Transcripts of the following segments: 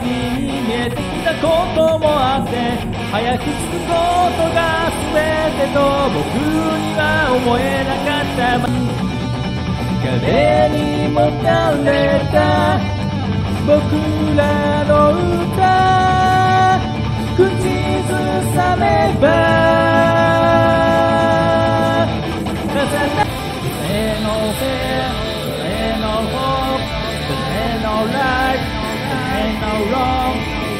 たびに見えてきたこともあって早く着くことが全てと僕には思えなかった。彼にもたれた僕らの歌。口ずさめば wrong.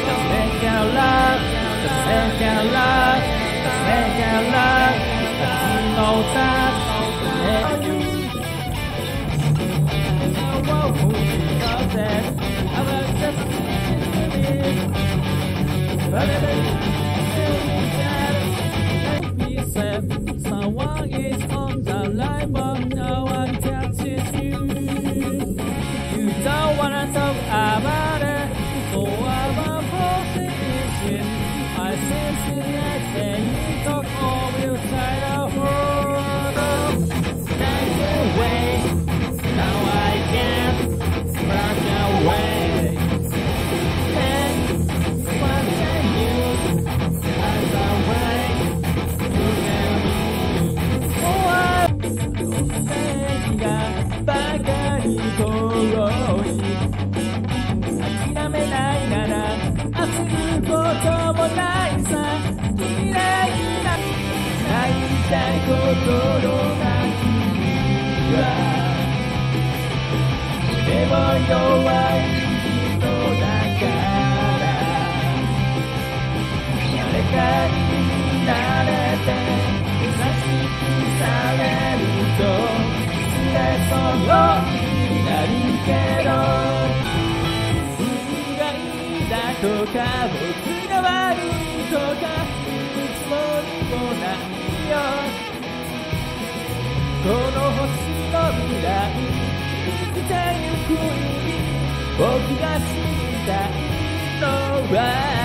Just make our love, just make our love, just make our love. Just keep on time, just make you. Whoa, because that I was just. 会いたいことのない君はでも弱い人だから誰かになれて優しくされると連れそうになるけど運がいいだとか僕が悪いとか言うつもりもないよ。この星の未来生きてゆく意味僕が知りたいのは。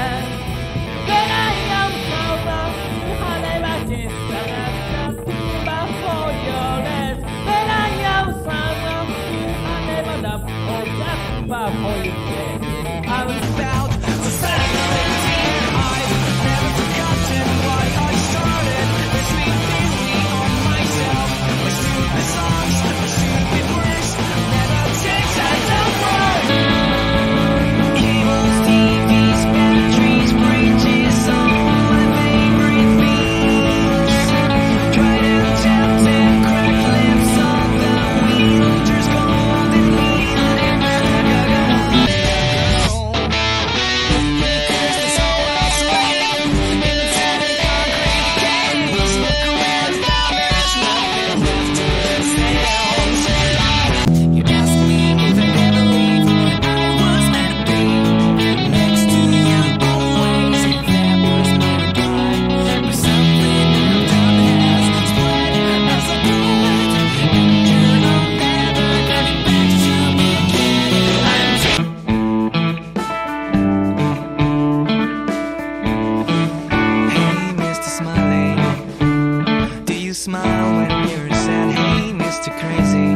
Smile when you're sad? Hey, Mr. Crazy,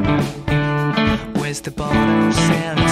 where's the bottle